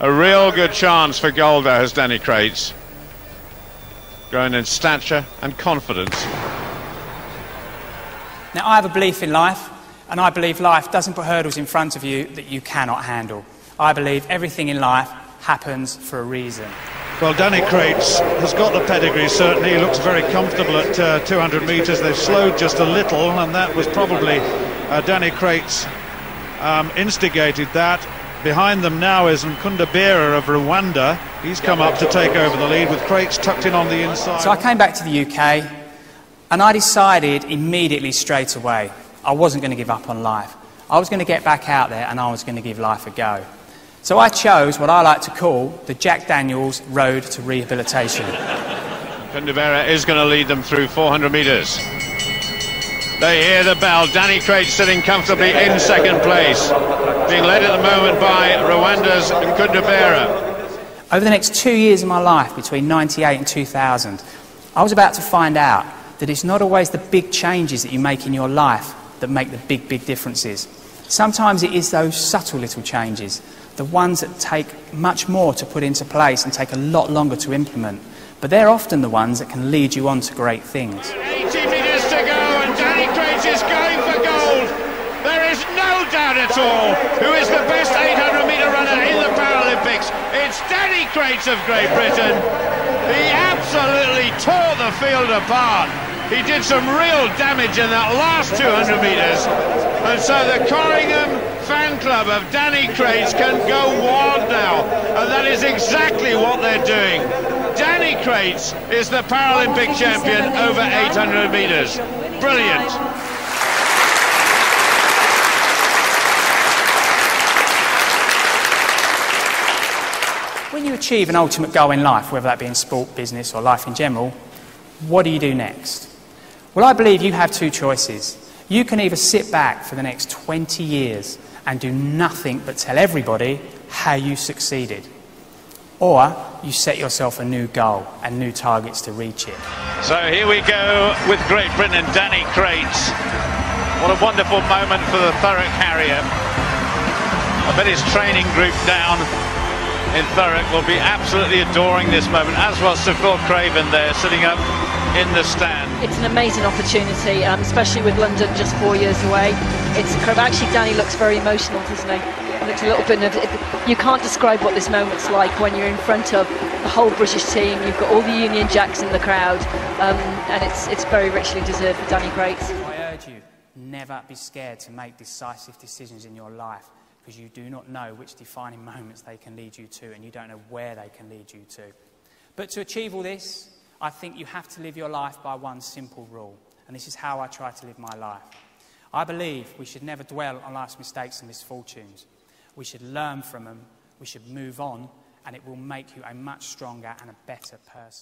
A real good chance for gold there has Danny Crates. Growing in stature and confidence. Now, I have a belief in life, and I believe life doesn't put hurdles in front of you that you cannot handle. I believe everything in life happens for a reason. Well, Danny Crates has got the pedigree, certainly. He looks very comfortable at uh, 200 metres. They've slowed just a little, and that was probably uh, Danny Crates um, instigated that. Behind them now is Nkundabera of Rwanda. He's come up to take over the lead with Crates tucked in on the inside. So I came back to the UK, and I decided immediately straight away I wasn't going to give up on life. I was going to get back out there and I was going to give life a go. So I chose what I like to call the Jack Daniels Road to Rehabilitation. Kundabera is going to lead them through 400 metres. They hear the bell. Danny Crates sitting comfortably in second place. Being led at the moment by Rwanda's Kundabera. Over the next two years of my life, between 98 and 2000, I was about to find out that it's not always the big changes that you make in your life that make the big, big differences. Sometimes it is those subtle little changes, the ones that take much more to put into place and take a lot longer to implement. But they're often the ones that can lead you on to great things. 80 metres to go, and Danny Crates is going for gold. There is at all who is the best 800 metre runner in the Paralympics. It's Danny Crates of Great Britain. He absolutely tore the field apart. He did some real damage in that last 200 metres. And so the Corringham fan club of Danny Crates can go wild now. And that is exactly what they're doing. Danny Crates is the Paralympic champion over 800 metres. Brilliant. Achieve an ultimate goal in life, whether that be in sport, business, or life in general, what do you do next? Well, I believe you have two choices. You can either sit back for the next 20 years and do nothing but tell everybody how you succeeded, or you set yourself a new goal and new targets to reach it. So here we go with Great Britain and Danny Crates. What a wonderful moment for the Thurrock Harrier. I bet his training group down in Thurrock will be absolutely adoring this moment, as was Sir Phil Craven there, sitting up in the stand. It's an amazing opportunity, um, especially with London just four years away. It's actually Danny looks very emotional, doesn't he? Looks a little bit of you can't describe what this moment's like when you're in front of the whole British team. You've got all the Union Jacks in the crowd, um, and it's it's very richly deserved for Danny Crates. I urge you, never be scared to make decisive decisions in your life because you do not know which defining moments they can lead you to, and you don't know where they can lead you to. But to achieve all this, I think you have to live your life by one simple rule, and this is how I try to live my life. I believe we should never dwell on life's mistakes and misfortunes. We should learn from them, we should move on, and it will make you a much stronger and a better person.